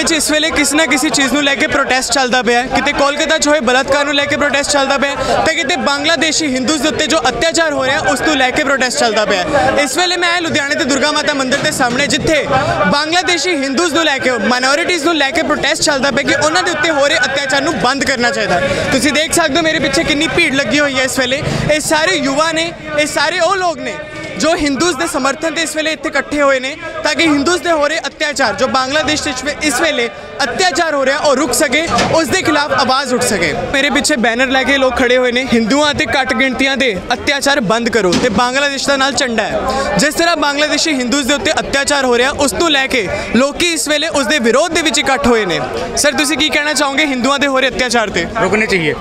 ਲੁਧਿਆਣੇ 'ਚ ਇਸ ਵੇਲੇ ਕਿਸੇ ਨਾ ਕਿਸੇ ਚੀਜ਼ ਨੂੰ ਲੈ ਕੇ ਪ੍ਰੋਟੈਸਟ ਚੱਲਦਾ ਪਿਆ ਹੈ। ਕਿਤੇ ਕੋਲਕਾਤਾ 'ਚ ਹੋਏ ਬਲਾਤਕਾਰ ਨੂੰ ਲੈ ਕੇ ਪ੍ਰੋਟੈਸਟ ਚੱਲਦਾ ਪਿਆ ਹੈ ਤੇ ਕਿਤੇ ਬੰਗਲਾਦੇਸ਼ੀ ਹਿੰਦੂਜ਼ ਦੇ ਉੱਤੇ ਜੋ ਅਤਿਆਚਾਰ ਹੋ ਰਿਹਾ ਉਸ ਨੂੰ ਲੈ ਕੇ ਪ੍ਰੋਟੈਸਟ ਚੱਲਦਾ ਪਿਆ ਇਸ ਵੇਲੇ ਮੈਂ ਲੁਧਿਆਣੇ ਦੇ ਦੁਰਗਾ ਮਾਤਾ ਮੰਦਿਰ ਦੇ ਸਾਹਮਣੇ ਜਿੱਥੇ ਬੰਗਲਾਦੇਸ਼ੀ ਹਿੰਦੂਜ਼ ਨੂੰ ਲੈ ਕੇ ਮਾਈਨੋਰਿਟੀਜ਼ ਨੂੰ ਲੈ ਕੇ ਪ੍ਰੋਟੈਸਟ ਚੱਲਦਾ ਪਿਆ ਕਿ ਉਹਨਾਂ ਦੇ ਉੱਤੇ ਹੋ ਰਹੇ ਅਤਿਆਚਾਰ ਨੂੰ ਬੰਦ ਕਰਨਾ ਚਾਹੀਦਾ ਤੁਸੀਂ ਦੇਖ ਸਕਦੇ ਹੋ ਮੇਰੇ ਪਿੱਛੇ ਕਿੰਨੀ ਭੀੜ ਲੱਗੀ ਹੋਈ ਹੈ ਇਸ ਵੇਲੇ। ਇਹ ਸਾਰੇ ਯੁਵਾ ਨੇ, ਇਹ ਸਾਰੇ ਉਹ ਲੋਕ ਨੇ ਜੋ ਹਿੰਦੂਸ ਦੇ ਸਮਰਥਨ ਤੇ ਇਸ ਵੇਲੇ ਇੱਥੇ ਇਕੱਠੇ ਹੋਏ ਨੇ ਤਾਂ ਕਿ ਹਿੰਦੂਸ ਦੇ ਹੋ ਰਹੇ ਅਤਿਆਚਾਰ ਜੋ ਬੰਗਲਾਦੇਸ਼ ਵਿੱਚ ਇਸ ਵੇਲੇ ਅਤਿਆਚਾਰ ਹੋ ਰਿਹਾ ਉਹ ਰੁਕ ਸਕੇ ਉਸ ਦੇ ਖਿਲਾਫ ਆਵਾਜ਼ ਉੱਠ ਸਕੇ। ਮੇਰੇ ਪਿੱਛੇ ਬੈਨਰ ਲੈ ਕੇ ਲੋਕ ਖੜੇ ਹੋਏ ਨੇ। ਹਿੰਦੂਆਂ ਤੇ ਘੱਟ ਗਿਣਤੀਆਂ ਦੇ ਅਤਿਆਚਾਰ ਬੰਦ ਕਰੋ ਤੇ ਬੰਗਲਾਦੇਸ਼ ਦਾ ਨਾਲ ਝੰਡਾ ਹੈ। ਜਿਸ ਤਰ੍ਹਾਂ ਬੰਗਲਾਦੇਸ਼ੀ ਹਿੰਦੂਜ਼ ਦੇ ਉੱਤੇ ਅਤਿਆਚਾਰ ਹੋ ਰਿਹਾ ਉਸ ਤੋਂ ਲੈ ਕੇ ਲੋਕੀ ਇਸ ਵੇਲੇ ਉਸ ਦੇ ਵਿਰੋਧ ਦੇ ਵਿੱਚ ਇਕੱਠ ਹੋਏ ਨੇ। ਸਰ ਤੁਸੀਂ ਕੀ ਕਹਿਣਾ ਚਾਹੋਗੇ ਹਿੰਦੂਆਂ ਦੇ ਹੋ ਰਹੇ ਅਤਿਆਚਾਰ ਤੇ? ਰੁਕਣੇ ਚਾਹੀਏ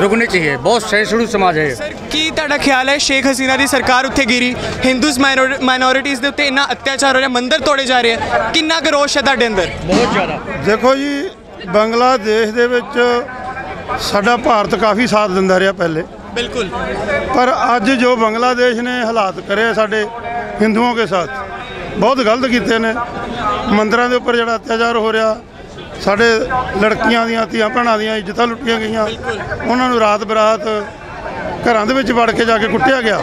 ਰੁਕਣੇ ਚਾਹੀਏ। ਬਹੁਤ ਸਹਿਸ਼ੜੂ ਸਮਾਜ ਹੈ ਸਰ ਕੀ ਤੁਹਾਡਾ ਖਿਆਲ ਹੈ ਸ਼ੇਖ ਹਸੀਨਾ ਦੀ ਸਰਕਾਰ ਉੱਥੇ ਗਿਰੀ? ਹਿੰਦੂਜ਼ ਮਾਈਨੋਰਿਟੀਜ਼ ਦੇ ਉੱਤੇ ਇੰਨਾ ਅਤਿਆਚਾਰ ਹੋ ਰਿਹਾ ਮੰਦਰ ਤੋੜੇ ਜਾ ਰਹੇ ਆ ਕਿੰਨਾ ਕਰੋਸ਼ ਹੈ ਤੁਹਾਡੇ ਅੰਦਰ? ਬਹੁਤ ਜ਼ਿਆਦਾ। ਦੇਖੋ ਜੀ ਬੰਗਲਾਦੇਸ਼ ਦੇ ਵਿੱਚ ਸਾਡਾ ਭਾਰਤ ਕਾਫੀ ਸਾਥ ਦਿੰਦਾ ਰਿਹਾ ਪਹਿਲੇ। ਬਿਲਕੁਲ। ਪਰ ਅੱਜ ਜੋ ਬੰਗਲਾਦੇਸ਼ ਨੇ ਹਾਲਾਤ ਕਰੇ ਸਾਡੇ ਹਿੰਦੂਆਂ ਕੇ ਸਾਥ ਬਹੁਤ ਗਲਤ ਕੀਤੇ ਨੇ। ਮੰਦਰਾਂ ਦੇ ਉੱਪਰ ਜਿਹੜਾ ਅਤਿਆਚਾਰ ਹੋ ਰਿਹਾ ਸਾਡੇ ਲੜਕੀਆਂ ਦੀਆਂ ਧੀਆਂ ਭੈਣਾਂ ਦੀਆਂ ਇੱਜ਼ਤਾਂ ਲੁੱਟੀਆਂ ਗਈਆਂ। ਉਹਨਾਂ ਨੂੰ ਰਾਤ ਬਰਾਤ ਘਰਾਂ ਦੇ ਵਿੱਚ ਵੜ ਕੇ ਜਾ ਕੇ ਕੁੱਟਿਆ ਗਿਆ।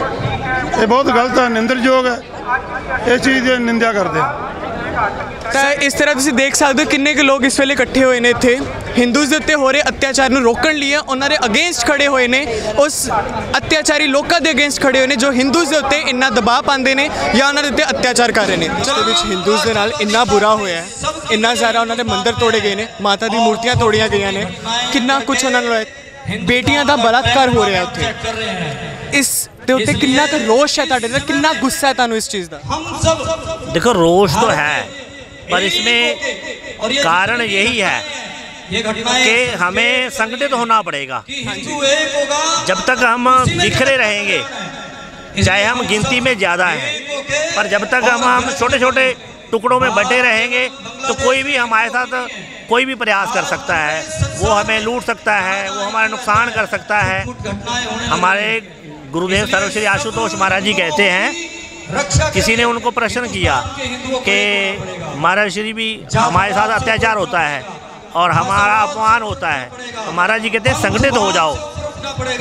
ਇਹ ਬਹੁਤ ਗਲਤ ਹੈ ਨਿੰਦਰਯੋਗ ਹੈ। ਇਸ ਚੀਜ਼ ਦੀ ਨਿੰਦਿਆ ਕਰਦੇ ਹਾਂ। ਤਾਂ ਇਸ ਤਰ੍ਹਾਂ ਤੁਸੀਂ ਦੇਖ ਸਕਦੇ ਹੋ ਕਿੰਨੇ ਕੁ ਲੋਕ ਇਸ ਵੇਲੇ ਇਕੱਠੇ ਹੋਏ ਨੇ ਇੱਥੇ। ਹਿੰਦੂਜ਼ ਦੇ ਉੱਤੇ ਹੋ ਰਹੇ ਅਤਿਆਚਾਰ ਨੂੰ ਰੋਕਣ ਲਈ ਉਹਨਾਂ ਦੇ ਅਗੇਂਸਟ ਖੜੇ ਹੋਏ ਨੇ। ਉਸ ਅਤਿਆਚਾਰੀ ਲੋਕਾਂ ਦੇ ਅਗੇਂਸਟ ਖੜੇ ਹੋਏ ਨੇ ਜੋ ਹਿੰਦੂਜ਼ ਦੇ ਉੱਤੇ ਇੰਨਾ ਦਬਾਅ ਪਾਉਂਦੇ ਨੇ ਜਾਂ ਉਹਨਾਂ ਦੇ ਉੱਤੇ ਅਤਿਆਚਾਰ ਕਰ ਰਹੇ ਨੇ। ਇਸ ਦੇ ਵਿੱਚ ਹਿੰਦੂਜ਼ ਦੇ ਨਾਲ ਇੰਨਾ ਬੁਰਾ ਹੋਇਆ ਹੈ, ਇੰਨਾ ਜ਼ਿਆਦਾ ਉਹਨਾਂ ਦੇ ਮੰਦਰ ਤੋੜੇ ਗਏ ਨੇ, ਮਾਤਾ ਦੀ ਮੂਰਤੀਆਂ ਤੋੜੀਆਂ ਗਈਆਂ ਨੇ, ਕਿੰਨਾ ਕੁਝ ਉਹਨਾਂ ਨਾਲ ਹੋਇਆ। ਬੇਟੀਆਂ ਦਾ ਬਲਾਤਕਾਰ ਹੋ ਰਿਹਾ ਉੱਥੇ। ਇਸ ਦੇ ਉੱਤੇ ਕਿੰਨਾ ਕੁ ਰੋਸ਼ ਹੈ ਤੁਹਾਡੇ ਦਾ ਕਿੰਨਾ ਗੁੱਸਾ ਹੈ ਤੁਹਾਨੂੰ ਇਸ ਚੀਜ਼ ਦਾ देखो रोष तो है पर इसमें कारण यही है कि हमें संगठित होना पड़ेगा जब तक हम बिखरे रहेंगे चाहे हम गिनती में ज़्यादा हैं पर जब तक हम हम छोटे छोटे टुकड़ों में बटे रहेंगे तो कोई भी हमारे साथ कोई भी प्रयास कर सकता है वो हमें लूट सकता है वो हमारा नुकसान कर सकता है हमारे गुरुदेव सर्वश्री आशुतोष महाराज जी कहते हैं किसी ने उनको प्रश्न किया कि महाराज श्री भी हमारे साथ अत्याचार होता है और हमारा अपमान होता है। तो महाराज जी कहते हैं संगठित हो जाओ।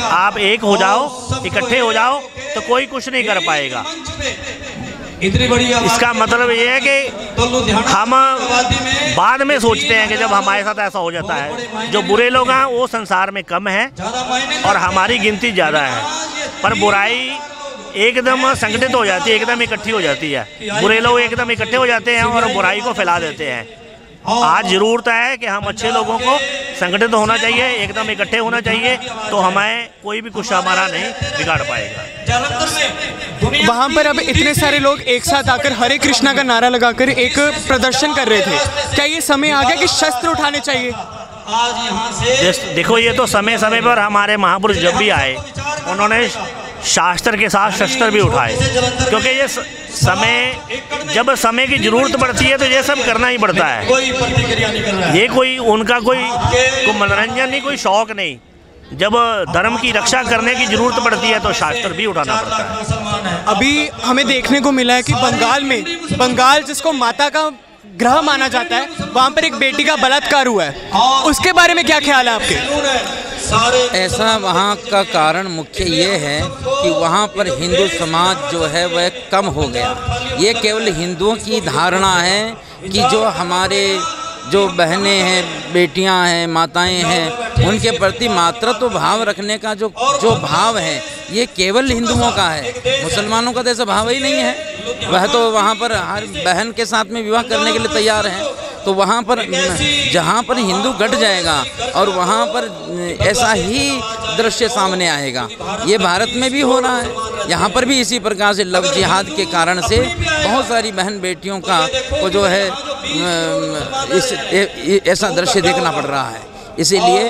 आप एक हो जाओ इकट्ठे हो जाओ तो कोई कुछ नहीं कर पाएगा। इतनी बड़ी इसका मतलब ये है कि हम बाद में सोचते हैं कि जब हमारे साथ ऐसा हो जाता है जो बुरे लोग हैं वो संसार में कम हैं और हमारी गिनती ज़्यादा है। पर बुराई एकदम संगठित हो जाती है, एकदम इकट्ठी हो जाती है। बुरे लोग एकदम इकट्ठे हो जाते हैं और बुराई को फैला देते हैं। आज ज़रूरत है कि हम अच्छे लोगों को संगठित होना चाहिए, एकदम इकट्ठे होना चाहिए तो हमें कोई भी कुछ हमारा नहीं बिगाड़ पाएगा। वहाँ पर अब इतने सारे लोग एक साथ आकर हरे कृष्णा का नारा लगाकर एक प्रदर्शन कर रहे थे। क्या ये समय आ गया कि शस्त्र उठाने चाहिए? आज यहाँ से देखो ये तो समय समय पर हमारे महापुरुष जब भी आए उन्होंने शास्त्र के साथ शस्त्र भी उठाए। क्योंकि ये समय जब समय की ज़रूरत पड़ती है तो ये सब करना ही पड़ता है। कोई प्रतिक्रिया नहीं कर रहा है। ये कोई उनका कोई को मनोरंजन नहीं कोई शौक नहीं। जब धर्म की रक्षा करने की ज़रूरत पड़ती है तो शास्त्र भी उठाना पड़ता है। अभी हमें देखने को मिला है कि बंगाल में बंगाल जिसको माता का ग्रह माना जाता है, वहाँ पर एक बेटी का बलात्कार हुआ है। उसके बारे में क्या ख्याल है आपके? ऐसा वहाँ का कारण मुख्य ये है कि वहाँ पर हिंदू समाज जो है, वह कम हो गया। ये केवल हिंदुओं की धारणा है कि जो हमारे जो बहनें हैं, बेटियाँ हैं, माताएँ हैं, उनके प्रति मातृत्व भाव रखने का जो जो भाव है, ये केवल हिंदुओं का है। मुसलमानों का तो ऐसा भाव ही नहीं है। वह तो वहाँ पर हर बहन के साथ में विवाह करने के लिए तैयार हैं। तो वहाँ पर जहाँ पर हिंदू घट जाएगा और वहाँ पर ऐसा ही दृश्य सामने आएगा। ये भारत में भी हो रहा है। यहाँ पर भी इसी प्रकार से लव जिहाद के कारण से बहुत सारी बहन बेटियों का को जो है इस ऐसा दृश्य देखना पड़ रहा है। इसीलिए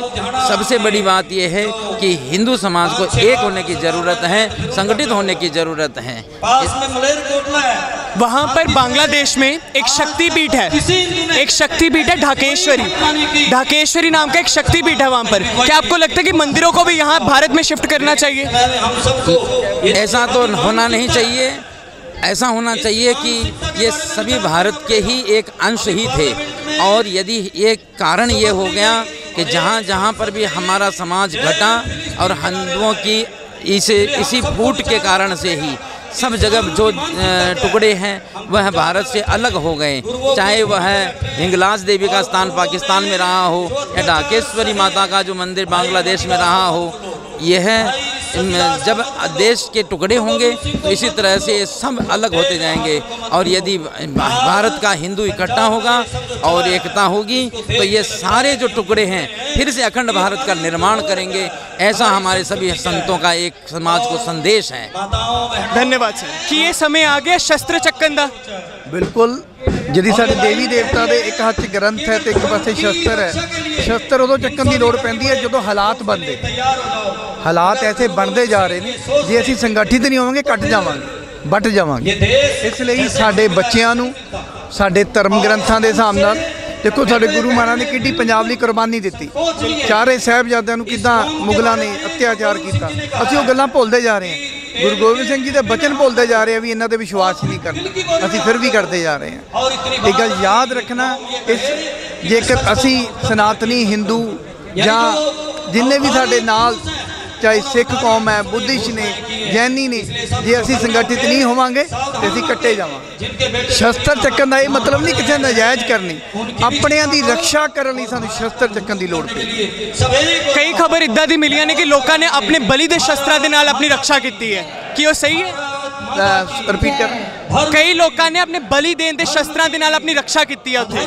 सबसे बड़ी बात यह है कि हिंदू समाज को एक होने की ज़रूरत है संगठित होने की ज़रूरत है। है। वहाँ पर बांग्लादेश में एक शक्तिपीठ है। एक शक्तिपीठ है ढाकेश्वरी। ढाकेश्वरी नाम का एक शक्तिपीठ है वहाँ पर। क्या आपको लगता है कि मंदिरों को भी यहाँ भारत में शिफ्ट करना चाहिए? ऐसा तो होना नहीं चाहिए। ऐसा होना चाहिए कि ये सभी भारत के ही एक अंश ही थे। और यदि ये कारण ये हो गया कि जहाँ जहाँ पर भी हमारा समाज घटा और हिंदुओं की इस, इसी फूट के कारण से ही सब जगह जो टुकड़े हैं, वह भारत से अलग हो गए। चाहे वह हिंगलाज देवी का स्थान पाकिस्तान में रहा हो या ढाकेश्वरी माता का जो मंदिर बांग्लादेश में रहा हो, यह जब देश के टुकड़े होंगे तो इसी तरह से सब अलग होते जाएँगे। और यदि भारत का हिंदू इकट्ठा होगा और एकता होगी तो ये सारे जो टुकड़े हैं फिर से अखंड भारत का निर्माण करेंगे। ऐसा हमारे सभी संतों का एक समाज को संदेश है। धन्यवाद सर। कि ये समय आ गया शस्त्र चक्कंदा बिल्कुल। ਜਿਹਦੀ ਸਾਡੇ ਦੇਵੀ ਦੇਵਤਾ ਦੇ ਇੱਕ ਹੱਥ 'ਚ ਗ੍ਰੰਥ ਹੈ ਤੇ ਇੱਕ ਪਾਸੇ ਸ਼ਸਤਰ ਹੈ। ਸ਼ਸਤਰ ਉਦੋਂ ਚੱਕਣ ਦੀ ਲੋੜ ਪੈਂਦੀ ਹੈ ਜਦੋਂ ਹਾਲਾਤ ਬਣਦੇ। ਹਾਲਾਤ ਐਸੇ ਬਣਦੇ ਜਾ ਰਹੇ ਨੇ, ਜੇ ਅਸੀਂ ਸੰਗਠਿਤ ਨਹੀਂ ਹੋਵਾਂਗੇ, ਕੱਟ ਜਾਵਾਂਗੇ, ਵੱਟ ਜਾਵਾਂਗੇ। ਇਸ ਲਈ ਸਾਡੇ ਬੱਚਿਆਂ ਨੂੰ, ਸਾਡੇ ਧਰਮ ਗ੍ਰੰਥਾਂ ਦੇ ਹਿਸਾਬ ਨਾਲ, ਦੇਖੋ ਸਾਡੇ ਗੁਰੂ ਮਹਾਰਾਜ ਨੇ ਕਿੱਡੀ ਪੰਜਾਬ ਲਈ ਕੁਰਬਾਨੀ ਦਿੱਤੀ। ਚਾਰੇ ਸਾਹਿਬਜ਼ਾਦਿਆਂ ਨੂੰ ਕਿੱਦਾਂ ਮੁਗਲਾਂ ਨੇ ਅਤਿਆਚਾਰ ਕੀਤਾ। ਅਸੀਂ ਉਹ ਗੱਲਾਂ ਭੁੱਲਦੇ ਜਾ ਰਹੇ ਹਾਂ। ਗੁਰੂ ਗੋਬਿੰਦ ਸਿੰਘ ਜੀ ਦੇ ਬਚਨ ਭੁੱਲਦੇ ਜਾ ਰਹੇ ਆ ਵੀ ਇਹਨਾਂ ਤੇ ਵਿਸ਼ਵਾਸ ਹੀ ਨਹੀਂ ਕਰਨਾ। ਅਸੀਂ ਫਿਰ ਵੀ ਕਰਦੇ ਜਾ ਰਹੇ ਹਾਂ ਇਹ ਗੱਲ ਯਾਦ ਰੱਖਣਾ ਇਸ ਜੇਕਰ ਅਸੀਂ ਸਨਾਤਨੀ ਹਿੰਦੂ ਜਾਂ ਜਿੰਨੇ ਵੀ ਸਾਡੇ ਨਾਲ ਚਾਹੇ ਸਿੱਖ ਕੌਮ ਹੈ ਬੁੱਧਿਸਟ ਨੇ, ਜੈਨੀ ਨੇ, ਜੇ ਅਸੀਂ ਸੰਗਠਿਤ ਨਹੀਂ ਹੋਵਾਂਗੇ ਤੇ ਅਸੀਂ ਕੱਟੇ ਜਾਵਾਂਗੇ। ਸ਼ਸਤਰ ਚੱਕਣ ਦਾ ਇਹ ਮਤਲਬ ਨਹੀਂ ਕਿਸੇ ਨਜਾਇਜ਼ ਕਰਨੀ। ਆਪਣਿਆਂ ਦੀ ਰੱਖਿਆ ਕਰਨ ਲਈ ਸਾਨੂੰ ਸ਼ਸਤਰ ਚੱਕਣ ਦੀ ਲੋੜ ਪਈ। ਕਈ ਖਬਰ ਇਦਾਂ ਦੀ ਮਿਲੀਆਂ ਨੇ ਕਿ ਲੋਕਾਂ ਨੇ ਆਪਣੇ ਬਲੀ ਦੇ ਸ਼ਸਤਰਾਂ ਦੇ ਨਾਲ ਆਪਣੀ ਰੱਖਿਆ ਕੀਤੀ ਹੈ। ਕੀ ਉਹ ਸਹੀ ਹੈ? ਰਿਪੀਟ ਕਰ ਕਈ ਲੋਕਾਂ ਨੇ ਆਪਣੇ ਬਲੀ ਦੇਣ ਦੇ ਸ਼ਸਤਰਾਂ ਦੇ ਨਾਲ ਆਪਣੀ ਰੱਖਿਆ ਕੀਤੀ ਹੈ ਉੱਥੇ।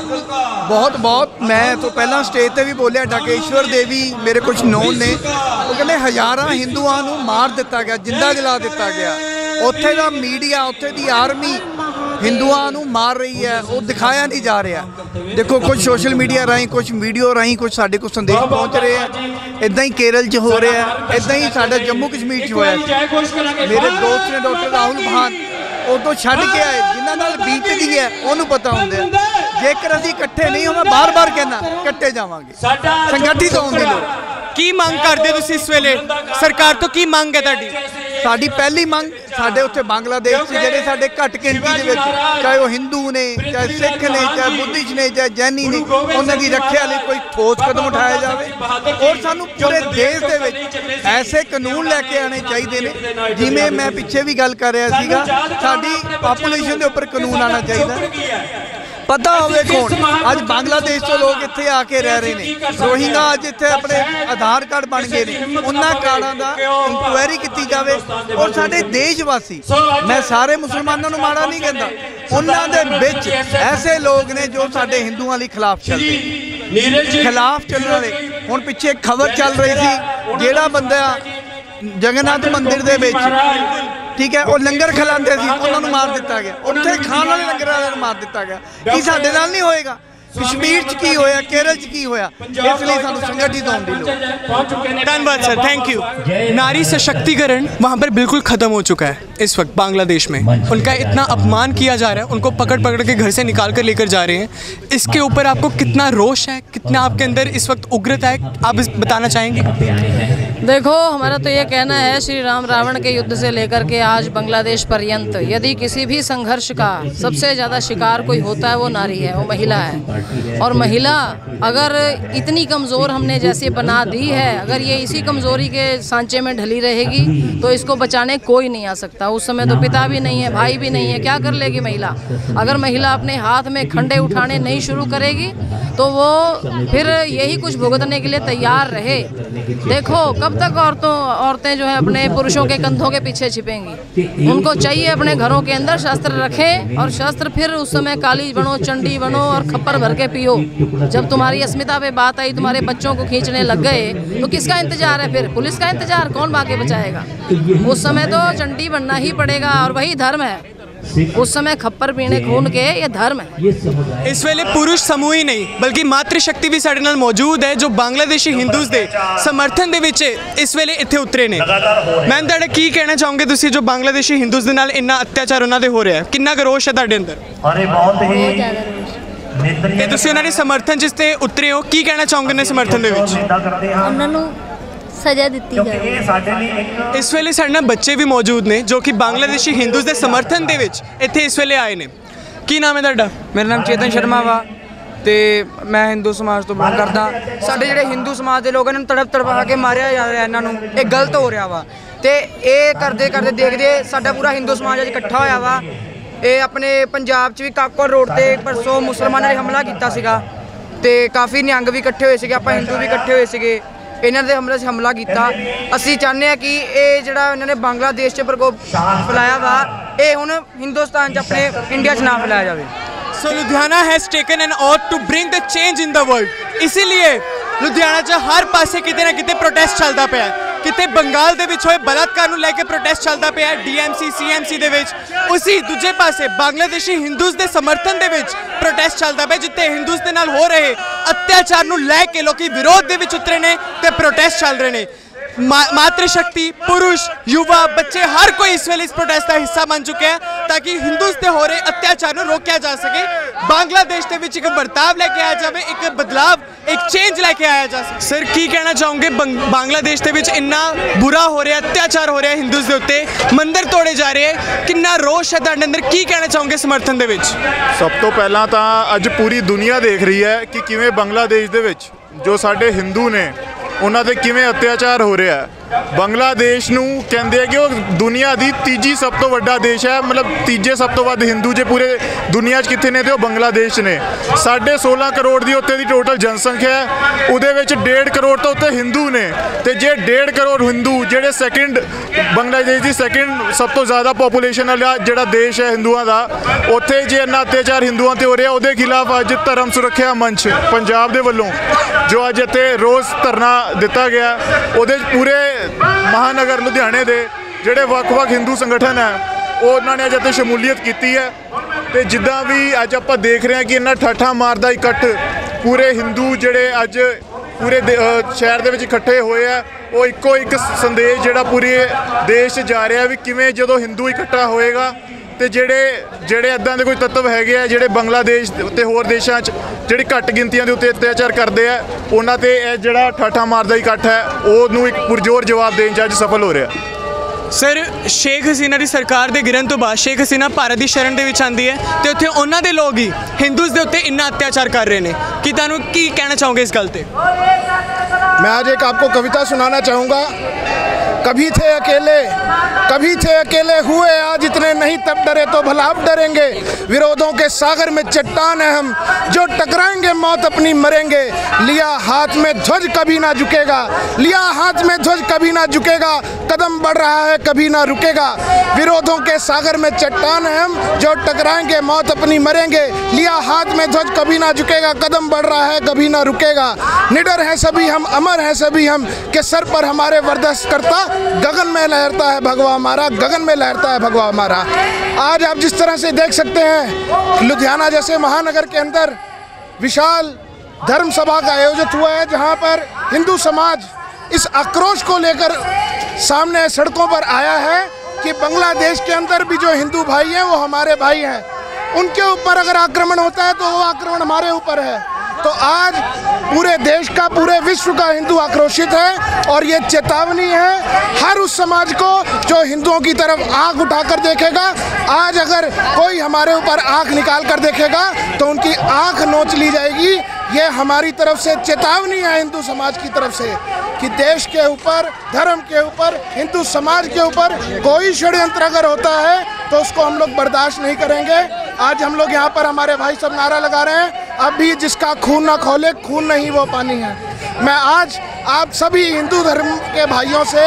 ਬਹੁਤ ਬਹੁਤ। ਮੈਂ ਤੋਂ ਪਹਿਲਾਂ ਸਟੇਜ ਤੇ ਵੀ ਬੋਲਿਆ ਡਾਕੇਸ਼ਵਰ ਦੇਵੀ ਮੇਰੇ ਕੁਝ ਨੋਨ ਨੇ। ਉਹ ਕਹਿੰਦੇ ਹਜ਼ਾਰਾਂ ਹਿੰਦੂਆਂ ਨੂੰ ਮਾਰ ਦਿੱਤਾ ਗਿਆ ਜਿੰਦਾ ਜਲਾ ਦਿੱਤਾ ਗਿਆ। ਉੱਥੇ ਦਾ ਮੀਡੀਆ ਉੱਥੇ ਦੀ ਆਰਮੀ ਹਿੰਦੂਆਂ ਨੂੰ ਮਾਰ ਰਹੀ ਹੈ ਉਹ ਦਿਖਾਇਆ ਨਹੀਂ ਜਾ ਰਿਹਾ। ਦੇਖੋ ਕੁਝ ਸੋਸ਼ਲ ਮੀਡੀਆ ਰਾਹੀਂ ਕੁਝ ਵੀਡੀਓ ਰਾਹੀਂ ਕੁਝ ਸਾਡੇ ਕੋਲ ਸੰਦੇਸ਼ ਪਹੁੰਚ ਰਹੇ ਆ। ਇਦਾਂ ਹੀ ਕੇਰਲ 'ਚ ਹੋ ਰਿਹਾ। ਇਦਾਂ ਹੀ ਸਾਡਾ ਜੰਮੂ ਕਸ਼ਮੀਰ 'ਚ ਹੋਇਆ। ਮੇਰੇ ਦੋਸਤ ਨੇ ਡਾਕਟਰ ਰਾਹੁਲ ਭਾਨ ਉਦੋਂ ਛੱਡ ਕੇ ਆਏ ਜਿਨ੍ਹਾਂ ਨਾਲ ਬੀਤਦੀ ਹੈ? ਉਹਨੂੰ ਪਤਾ ਹੁੰਦਾ ਹੈ। ਜੇਕਰ ਅਸੀਂ ਇਕੱਠੇ ਨਹੀਂ ਹੋਵਾਂ ਬਾਰ-ਬਾਰ ਕਹਿਣਾ ਇਕੱਠੇ ਜਾਵਾਂਗੇ। ਸੰਗਠਿਤ ਹੋਣ ਦੀ ਲੋੜ ਕੀ ਮੰਗ ਕਰਦੇ ਹੋ ਤੁਸੀਂ ਇਸ ਵੇਲੇ? ਸਰਕਾਰ ਤੋਂ ਕੀ ਮੰਗ ਹੈ ਤੁਹਾਡੀ? ਸਾਡੀ ਪਹਿਲੀ ਮੰਗ ਸਾਡੇ ਉੱਥੇ ਬੰਗਲਾਦੇਸ਼ 'ਚ ਜਿਹੜੇ ਸਾਡੇ ਘੱਟ ਗਿਣਤੀ ਦੇ ਵਿੱਚ ਚਾਹੇ ਉਹ ਹਿੰਦੂ ਨੇ ਚਾਹੇ ਸਿੱਖ ਨੇ ਚਾਹੇ ਬੁੱਧਿਸਟ ਨੇ ਚਾਹੇ ਜੈਨੀ ਨੇ ਉਹਨਾਂ ਦੀ ਰੱਖਿਆ ਲਈ ਕੋਈ ਠੋਸ ਕਦਮ ਉਠਾਇਆ ਜਾਵੇ। ਔਰ ਸਾਨੂੰ ਪੂਰੇ ਦੇਸ਼ ਦੇ ਵਿੱਚ ਐਸੇ ਕਾਨੂੰਨ ਲੈ ਕੇ ਆਣੇ ਚਾਹੀਦੇ ਨੇ ਜਿਵੇਂ ਮੈਂ ਪਿੱਛੇ ਵੀ ਗੱਲ ਕਰ ਰਿਹਾ ਸੀਗਾ ਸਾਡੀ ਪਾਪੂਲੇਸ਼ਨ ਦੇ ਉੱਪਰ ਕਾਨੂੰਨ ਆਣਾ ਚਾਹੀਦਾ। ਪਤਾ ਹੋਵੇ ਕੌਣ? ਅੱਜ ਬੰਗਲਾਦੇਸ਼ ਤੋਂ ਲੋਕ ਇੱਥੇ ਆ ਕੇ ਰਹਿ ਰਹੇ ਨੇ। ਰੋਹਿੰਗਾ ਅੱਜ ਇੱਥੇ ਆਪਣੇ ਆਧਾਰ ਕਾਰਡ ਬਣ ਗਏ ਨੇ। ਉਹਨਾਂ ਕਾਰਡਾਂ ਦਾ ਇਨਕੁਆਇਰੀ ਕੀਤੀ ਜਾਵੇ। ਔਰ ਸਾਡੇ ਦੇਸ਼ ਵਾਸੀ ਮੈਂ ਸਾਰੇ ਮੁਸਲਮਾਨਾਂ ਨੂੰ ਮਾੜਾ ਨਹੀਂ ਕਹਿੰਦਾ। ਉਹਨਾਂ ਦੇ ਵਿੱਚ ਐਸੇ ਲੋਕ ਨੇ ਜੋ ਸਾਡੇ ਹਿੰਦੂਆਂ ਲਈ ਖਿਲਾਫ ਚੱਲਦੇ ਖਿਲਾਫ ਚੱਲਣ ਵਾਲੇ। ਹੁਣ ਪਿੱਛੇ ਖਬਰ ਚੱਲ ਰਹੀ ਸੀ ਜਿਹੜਾ ਬੰਦਾ ਜਗਨਨਾਥ ਮੰਦਿਰ ਦੇ ਵਿੱਚ ਠੀਕ ਹੈ ਉਹ ਲੰਗਰ ਖਿਲਾਉਂਦੇ ਸੀ ਉਹਨਾਂ ਨੂੰ ਮਾਰ ਦਿੱਤਾ ਗਿਆ। ਉੱਥੇ ਖਾਣ ਵਾਲੇ ਲੰਗਰ ਵਾਲਿਆਂ ਨੂੰ ਮਾਰ ਦਿੱਤਾ ਗਿਆ। ਕੀ ਸਾਡੇ ਨਾਲ ਨਹੀਂ ਹੋਏਗਾ? ਕਸ਼ਮੀਰ 'ਚ ਕੀ ਹੋਇਆ ਕੇਰਲ 'ਚ ਕੀ ਹੋਇਆ ਇਸ ਲਈ ਸਾਨੂੰ ਸੰਗਠਿਤ ਹੋਣ ਦੀ ਲੋੜ ਹੈ धन्यवाद सर थैंक यू नारी सशक्तिकरण वहाँ पर बिल्कुल खत्म हो चुका है इस वक्त बांग्लादेश में उनका इतना अपमान किया जा रहा है उनको पकड़ पकड़ के घर से निकाल कर लेकर जा रहे हैं इसके ऊपर आपको कितना रोष है कितना आपके अंदर इस वक्त उग्रता है आप इस बताना चाहेंगे देखो हमारा तो ये कहना है श्री राम रावण के युद्ध से लेकर के आज बांग्लादेश पर्यंत यदि किसी भी संघर्ष का सबसे ज़्यादा शिकार कोई होता है वो नारी है वो महिला है और महिला, अगर इतनी कमज़ोर हमने जैसे बना दी है, अगर ये इसी कमज़ोरी के सांचे में ढली रहेगी तो इसको बचाने कोई नहीं आ सकता। उस समय तो पिता भी नहीं है, भाई भी नहीं है, क्या कर लेगी महिला? अगर महिला अपने हाथ में खंडे उठाने नहीं शुरू करेगी तो वो फिर यही कुछ भुगतने के लिए तैयार रहे। देखो, कब तक औरतों, औरतें जो है अपने पुरुषों के कंधों के पीछे छिपेंगी? उनको चाहिए अपने घरों के अंदर शस्त्र रखें और शस्त्र फिर उस समय काली बनो, चंडी बनो और खप्पर भर के पियो जब तुम्हारी अस्मिता पे बात आई तुम्हारे बच्चों को खींचने लग गए तो किसका इंतजार है फिर पुलिस का इंतजार कौन भागे बचाएगा उस समय तो चंडी बनना ही पड़ेगा और वही धर्म है उस समय खप्पर पीने खून के ये धर्म है ਇਸ ਵੇਲੇ ਪੁਰਸ਼ ਸਮੂਹ ਹੀ ਨਹੀਂ ਬਲਕਿ ਮਾਤਰ ਸ਼ਕਤੀ ਵੀ ਸਾਡੇ ਨਾਲ ਮੌਜੂਦ ਹੈ ਜੋ ਬਾਂਗਲਾਦੇਸ਼ੀ ਹਿੰਦੂਸ ਦੇ ਸਮਰਥਨ ਦੇ ਵਿੱਚ ਇਸ ਵੇਲੇ ਇੱਥੇ ਉਤਰੇ ਨੇ ਮੈਂ ਤੁਹਾਡਾ ਕੀ ਕਹਿਣਾ ਚਾਹੋਗੇ ਤੁਸੀਂ ਜੋ ਬਾਂਗਲਾਦੇਸ਼ੀ ਹਿੰਦੂਸ ਦੇ ਨਾਲ ਇੰਨਾ ਅਤਿਆਚਾਰ ਉਹਨਾਂ ਦੇ ਹੋ ਰਿਹਾ ਹੈ ਕਿੰਨਾ ਕੁ ਰੋਸ਼ ਹੈ ਤੁਹਾਡੇ ਅੰਦਰ ਹਰੇ ਬਹੁਤ ਹੀ ਤੇ ਤੁਸੀਂ ਉਹਨਾਂ ਦੇ ਸਮਰਥਨ ਜਿਸ ਤੇ ਉਤਰੇ ਹੋ ਕੀ ਕਹਿਣਾ ਚਾਹੋਗੇ ਨੇ ਸਮਰਥਨ ਦੇ ਵਿੱਚ? ਉਹਨਾਂ ਨੂੰ ਸਜ਼ਾ ਦਿੱਤੀ ਕਿਉਂਕਿ ਜਾਵੇ। ਇਹ ਸਾਡੇ ਲਈ ਇੱਕ ਇਸ ਵੇਲੇ ਸਾਡੇ ਨਾਲ ਬੱਚੇ ਵੀ ਮੌਜੂਦ ਨੇ ਜੋ ਕਿ ਬਾਂਗਲਾਦੇਸ਼ੀ ਹਿੰਦੂਸ ਦੇ ਸਮਰਥਨ ਦੇ ਵਿੱਚ ਇੱਥੇ ਇਸ ਵੇਲੇ ਆਏ ਨੇ। ਕੀ ਨਾਮ ਹੈ ਤੁਹਾਡਾ? ਮੇਰਾ ਨਾਮ ਚੇਤਨ ਸ਼ਰਮਾ ਵਾ ਤੇ ਮੈਂ ਹਿੰਦੂ ਸਮਾਜ ਤੋਂ ਬਿਲੋਂਗ ਕਰਦਾ। ਸਾਡੇ ਜਿਹੜੇ ਹਿੰਦੂ ਸਮਾਜ ਦੇ ਲੋਕ ਇਹਨਾਂ ਨੂੰ ਤੜਪ ਤੜਪਾ ਕੇ ਮਾਰਿਆ ਜਾ ਰਿਹਾ ਇਹਨਾਂ ਨੂੰ ਇਹ ਗਲਤ ਹੋ ਰਿਹਾ ਵਾ। ਤੇ ਇਹ ਕਰਦੇ ਕਰਦੇ ਦੇਖਦੇ ਸਾਡਾ ਪੂਰਾ ਹਿੰਦੂ ਸਮਾਜ ਅੱਜ ਇਕੱਠਾ ਹੋਇਆ ਵਾ। ਇਹ ਆਪਣੇ ਪੰਜਾਬ 'ਚ ਵੀ ਕਾਕੋਰ ਰੋਡ ਤੇ ਪਰਸੋਂ ਮੁਸਲਮਾਨਾਂ ਨੇ ਹਮਲਾ ਕੀਤਾ ਸੀਗਾ ਤੇ ਕਾਫੀ ਨਿਹੰਗ ਵੀ ਇਕੱਠੇ ਹੋਏ ਸੀਗੇ, ਆਪਾਂ ਹਿੰਦੂ ਵੀ ਇਕੱਠੇ ਹੋਏ ਸੀਗੇ। ਇਹਨਾਂ ਦੇ ਹਮਲੇ 'ਚ ਹਮਲਾ ਕੀਤਾ। ਅਸੀਂ ਚਾਹੁੰਦੇ ਆ ਕਿ ਇਹ ਜਿਹੜਾ ਇਹਨਾਂ ਨੇ ਬੰਗਲਾਦੇਸ਼ 'ਚ ਪ੍ਰਕੋਪ ਫੈਲਾਇਆ ਵਾ, ਇਹ ਹੁਣ ਹਿੰਦੁਸਤਾਨ 'ਚ ਆਪਣੇ ਇੰਡੀਆ 'ਚ ਨਾ ਫੈਲਾਇਆ ਜਾਵੇ। So Ludhiana has taken an oath to bring the change in the world ਇਸੀਲੀਏ Ludhiana 'ਚ ਹਰ ਪਾਸੇ ਕਿਤੇ ਨਾ ਕਿਤੇ ਪ੍ਰੋਟੈਸਟ ਚੱਲਦਾ ਪਿਆ ਕਿਤੇ ਬੰਗਾਲ ਦੇ ਵਿੱਚ ਹੋਏ ਬਲਾਤਕਾਰ ਨੂੰ ਲੈ ਕੇ ਪ੍ਰੋਟੈਸਟ ਚੱਲਦਾ ਪਿਆ ਹੈ ਡੀਐਮਸੀ ਸੀਐਮਸੀ ਦੇ ਵਿੱਚ। ਉਸੇ ਦੂਜੇ ਪਾਸੇ ਬੰਗਲਾਦੇਸ਼ੀ ਹਿੰਦੂਸ ਦੇ ਸਮਰਥਨ ਦੇ ਵਿੱਚ ਪ੍ਰੋਟੈਸਟ ਚੱਲਦਾ ਪਿਆ, ਜਿੱਥੇ ਹਿੰਦੂਸ ਦੇ ਨਾਲ ਹੋ ਰਹੇ ਅਤਿਆਚਾਰ ਨੂੰ ਲੈ ਕੇ ਲੋਕੀ ਵਿਰੋਧ ਦੇ ਵਿੱਚ ਉਤਰੇ ਨੇ ਤੇ ਪ੍ਰੋਟੈਸਟ ਚੱਲ ਰਹੇ ਨੇ। ਮਾ- ਮਾਤਰ ਸ਼ਕਤੀ ਪੁਰਸ਼ ਯੁਵਾ ਬੱਚੇ ਹਰ ਕੋਈ ਇਸ ਵੇਲੇ ਇਸ ਪ੍ਰੋਟੈਸਟ ਦਾ ਹਿੱਸਾ ਬਣ ਚੁੱਕਿਆ ਹੈ ਤਾਂ ਕਿ ਹਿੰਦੂਸ ਤੇ ਹੋ ਰਹੇ ਅਤਿਆਚਾਰ ਨੂੰ ਰੋਕਿਆ ਜਾ ਸਕੇ ਬੰਗਲਾਦੇਸ਼ ਦੇ ਵਿੱਚ ਇੱਕ ਵਰਤਾਵ ਲੈ ਕੇ ਆਇਆ ਜਾਵੇ ਇੱਕ ਬਦਲਾਵ ਇੱਕ ਚੇਂਜ ਲੈ ਕੇ ਆਇਆ ਜਾ ਸਕੇ ਸਰ ਕੀ ਕਹਿਣਾ ਚਾਹੋਗੇ ਬੰਗ- ਬੰਗਲਾਦੇਸ਼ ਦੇ ਵਿੱਚ ਇੰਨਾ ਬੁਰਾ ਹੋ ਰਿਹਾ ਅਤਿਆਚਾਰ ਹੋ ਰਿਹਾ ਹਿੰਦੂਸ ਦੇ ਉੱਤੇ ਮੰਦਿਰ ਤੋੜੇ ਜਾ ਰਹੇ ਕਿੰਨਾ ਰੋਸ਼ ਹੈ ਤੁਹਾਡੇ ਅੰਦਰ ਕੀ ਕਹਿਣਾ ਚਾਹੋਗੇ ਸਮਰਥਨ ਦੇ ਵਿੱਚ ਸਭ ਤੋਂ ਪਹਿਲਾਂ ਤਾਂ ਅੱਜ ਪੂਰੀ ਦੁਨੀਆ ਦੇਖ ਰਹੀ ਹੈ ਕਿ ਕਿਵੇਂ ਬੰਗਲਾਦੇਸ਼ ਦੇ ਵਿੱਚ ਜੋ ਸਾਡੇ ਹਿੰਦੂ ਨੇ ਉਹਨਾਂ ਤੇ ਕਿਵੇਂ ਅਤਿਆਚਾਰ ਹੋ ਰਿਹਾ ਹੈ? ਬੰਗਲਾਦੇਸ਼ ਨੂੰ ਕਹਿੰਦੇ ਆ ਕਿ ਉਹ ਦੁਨੀਆ ਦੀ ਤੀਜੀ ਸਭ ਤੋਂ ਵੱਡਾ ਦੇਸ਼ ਹੈ, ਮਤਲਬ ਤੀਜੇ ਸਭ ਤੋਂ ਵੱਧ ਹਿੰਦੂ ਜੇ ਪੂਰੇ ਦੁਨੀਆ 'ਚ ਕਿੱਥੇ ਨੇ ਤੇ ਉਹ ਬੰਗਲਾਦੇਸ਼ ਨੇ। ਸਾਢੇ 16 ਕਰੋੜ ਦੀ ਉੱਤੇ ਦੀ ਟੋਟਲ ਜਨਸੰਖਿਆ ਹੈ, ਉਹਦੇ ਵਿੱਚ 1.5 ਕਰੋੜ ਤੋਂ ਉੱਤੇ ਹਿੰਦੂ ਨੇ। ਤੇ ਜੇ 1.5 ਕਰੋੜ ਹਿੰਦੂ ਜਿਹੜੇ ਸੈਕਿੰਡ ਬੰਗਲਾਦੇਸ਼ ਦੀ ਸੈਕਿੰਡ ਸਭ ਤੋਂ ਜ਼ਿਆਦਾ ਪੋਪੂਲੇਸ਼ਨ ਵਾਲਾ ਜਿਹੜਾ ਦੇਸ਼ ਹੈ ਹਿੰਦੂਆਂ ਦਾ, ਉੱਥੇ ਜੇ ਇੰਨਾ ਅਤਿਆਚਾਰ ਹਿੰਦੂਆਂ ਤੇ ਹੋ ਰਿਹਾ, ਉਹਦੇ ਖਿਲਾਫ ਅੱਜ ਧਰਮ ਸੁਰੱਖਿਆ ਮੰਚ ਪੰਜਾਬ ਦੇ ਵੱਲੋਂ, ਜੋ ਅੱਜ ਇੱਥੇ ਰੋਜ਼ ਧਰਨਾ ਦਿੱਤਾ ਗਿਆ, ਉਹਦੇ 'ਚ ਪੂਰੇ ਮਹਾਨਗਰ ਲੁਧਿਆਣੇ ਦੇ ਜਿਹੜੇ ਵੱਖ-ਵੱਖ ਹਿੰਦੂ ਸੰਗਠਨ ਹੈ, ਉਹ ਉਹਨਾਂ ਨੇ ਅੱਜ ਇੱਥੇ ਸ਼ਮੂਲੀਅਤ ਕੀਤੀ ਹੈ। ਤੇ ਜਿੱਦਾਂ ਵੀ ਅੱਜ ਆਪਾਂ ਦੇਖ ਰਹੇ ਹਾਂ ਕਿ ਇੰਨਾ ਠਾਠਾ ਮਾਰਦਾ ਇਕੱਠ ਪੂਰੇ ਹਿੰਦੂ ਜਿਹੜੇ ਅੱਜ ਪੂਰੇ ਦੇ- ਸ਼ਹਿਰ ਦੇ ਵਿੱਚ ਇਕੱਠੇ ਹੋਏ ਆ, ਉਹ ਇੱਕੋ ਇੱਕ ਸੰਦੇਸ਼ ਜਿਹੜਾ ਪੂਰੇ ਦੇਸ਼ 'ਚ ਜਾ ਰਿਹਾ ਵੀ ਕਿਵੇਂ ਜਦੋਂ ਹਿੰਦੂ ਇਕੱਠਾ ਹੋਏਗਾ ਤੇ ਜਿਹੜੇ ਜਿਹੜੇ ਇਦਾਂ ਦੇ ਕੋਈ ਤੱਤਵ ਹੈਗੇ ਆ ਜਿਹੜੇ ਬੰਗਲਾਦੇਸ਼ ਤੇ ਹੋਰ ਦੇਸ਼ਾਂ 'ਚ ਜਿਹੜੀ ਘੱਟ ਗਿਣਤੀਆਂ ਦੇ ਉੱਤੇ ਅਤਿਆਚਾਰ ਕਰਦੇ ਆ ਉਹਨਾਂ ਤੇ ਇਹ ਜਿਹੜਾ ਠਾਠਾ ਮਾਰਦਾ ਇਕੱਠ ਹੈ ਉਹਨੂੰ ਇੱਕ ਪੁਰਜੋਰ ਜਵਾਬ ਦੇਣ 'ਚ ਅੱਜ ਸਫਲ ਹੋ ਰਿਹਾ ਸਰ ਸ਼ੇਖ ਹਸੀਨਾ ਦੀ ਸਰਕਾਰ ਦੇ ਗਿਰਨ ਤੋਂ ਬਾਅਦ ਸ਼ੇਖ ਹਸੀਨਾ ਭਾਰਤ ਦੀ ਸ਼ਰਨ ਦੇ ਵਿੱਚ ਆਂਦੀ ਹੈ ਤੇ ਉੱਥੇ ਉਹਨਾਂ ਦੇ ਲੋਕ ਹੀ ਹਿੰਦੂਸ ਦੇ ਉੱਤੇ ਇੰਨਾ ਅਤਿਆਚਾਰ ਕਰ ਰਹੇ ਨੇ ਕਿ ਤੁਹਾਨੂੰ ਕੀ ਕਹਿਣਾ ਚਾਹੋਗੇ ਇਸ ਗੱਲ ਤੇ मैं आज एक आपको कविता सुनाना चाहूँगा कभी थे अकेले, कभी थे अकेले, हुए आज इतने नहीं, तब डरे तो भला अब डरेंगे। विरोधों के सागर में चट्टान है हम, जो टकराएँगे मौत अपनी मरेंगे। लिया हाथ में ध्वज कभी ना झुकेगा, लिया हाथ में ध्वज कभी ना झुकेगा, कदम बढ़ रहा है कभी ना रुकेगा। विरोधों के सागर में चट्टान है हम, जो टकराएँगे मौत अपनी मरेंगे। लिया हाथ में ध्वज कभी ना झुकेगा, कदम बढ़ रहा है कभी ना रुकेगा। निडर हैं सभी हम, अमर हैं सभी हम, के सर पर हमारे वर्दस करता गगन में लहरता है भगवा हमारा गगन में लहरता है भगवा हमारा आज आप जिस तरह से देख सकते हैं, लुधियाना जैसे महानगर के अंदर विशाल धर्म सभा का आयोजित हुआ है, जहाँ पर हिंदू समाज इस आक्रोश को लेकर सामने सड़कों पर आया है कि बांग्लादेश के अंदर भी जो हिंदू भाई हैं, वो हमारे भाई हैं। उनके ऊपर अगर आक्रमण होता है तो वो आक्रमण हमारे ऊपर है। तो आज पूरे देश का, पूरे विश्व का हिंदू आक्रोशित है और ये चेतावनी है हर उस समाज को जो हिंदुओं की तरफ़ आँख उठाकर देखेगा। आज अगर कोई हमारे ऊपर आँख निकाल कर देखेगा तो उनकी आँख नोच ली जाएगी। ये हमारी तरफ़ से चेतावनी है हिंदू समाज की तरफ़ से कि देश के ऊपर, धर्म के ऊपर, हिंदू समाज के ऊपर कोई षड्यंत्र अगर होता है तो उसको हम लोग बर्दाश्त नहीं करेंगे। आज हम लोग यहाँ पर हमारे भाई सब नारा लगा रहे हैं। अभी जिसका खून ना खोले, खून नहीं वो पानी है। मैं आज आप सभी हिंदू धर्म के भाइयों से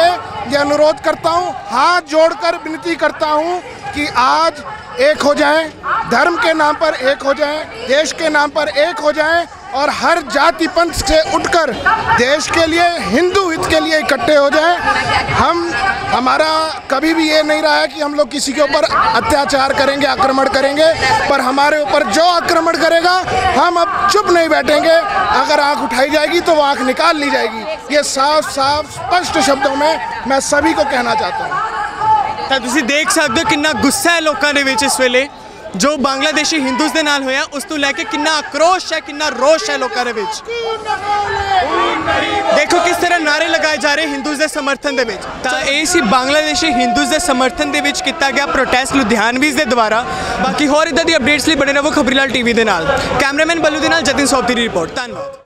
ये अनुरोध करता हूँ, हाथ जोड़कर विनती करता हूँ कि आज एक हो जाएँ, धर्म के नाम पर एक हो जाएँ, देश के नाम पर एक हो जाएँ और हर जाति पंथ से उठकर देश के लिए हिंदू हित के लिए इकट्ठे हो जाएं हम हमारा कभी भी ये नहीं रहा है कि हम लोग किसी के ऊपर अत्याचार करेंगे आक्रमण करेंगे पर हमारे ऊपर जो आक्रमण करेगा हम अब चुप नहीं बैठेंगे अगर आंख उठाई जाएगी तो वो आंख निकाल ली जाएगी ये साफ साफ स्पष्ट शब्दों में मैं सभी को कहना चाहता हूँ ਤਾਂ ਤੁਸੀਂ ਦੇਖ ਸਕਦੇ ਹੋ ਕਿੰਨਾ ਗੁੱਸਾ ਹੈ ਲੋਕਾਂ ਦੇ ਵਿੱਚ ਇਸ ਵੇਲੇ ਜੋ ਬੰਗਲਾਦੇਸ਼ੀ ਹਿੰਦੂਸ ਦੇ ਨਾਲ ਹੋਇਆ, ਉਸ ਤੋਂ ਲੈ ਕੇ ਕਿੰਨਾ ਆਕਰੋਸ਼ ਹੈ, ਕਿੰਨਾ ਰੋਸ਼ ਹੈ ਲੋਕਾਂ ਦੇ ਵਿੱਚ। ਦੇਖੋ ਕਿਸ ਤਰ੍ਹਾਂ ਨਾਰੇ ਲਗਾਏ ਜਾ ਰਹੇ ਹਿੰਦੂਸ ਦੇ ਸਮਰਥਨ ਦੇ ਵਿੱਚ। ਤਾਂ ਇਹ ਸੀ ਬੰਗਲਾਦੇਸ਼ੀ ਹਿੰਦੂਸ ਦੇ ਸਮਰਥਨ ਦੇ ਵਿੱਚ ਕੀਤਾ ਗਿਆ ਪ੍ਰੋਟੈਸਟ ਲੁਧਿਆਣਵੀਜ਼ ਦੇ ਦੁਆਰਾ। ਬਾਕੀ ਹੋਰ ਇਦਾਂ ਦੀ ਅਪਡੇਟਸ ਲਈ ਬਣੇ ਰਹੋ ਖਬਰੀਲਾਲ ਟੀਵੀ ਦੇ ਨਾਲ। ਕੈਮਰਾਮੈਨ ਬੱਲੂ ਦੇ ਨਾਲ ਜਤਿਨ ਸੌਪਤੀ ਦੀ ਰਿਪੋਰਟ ਧੰਨਵਾਦ।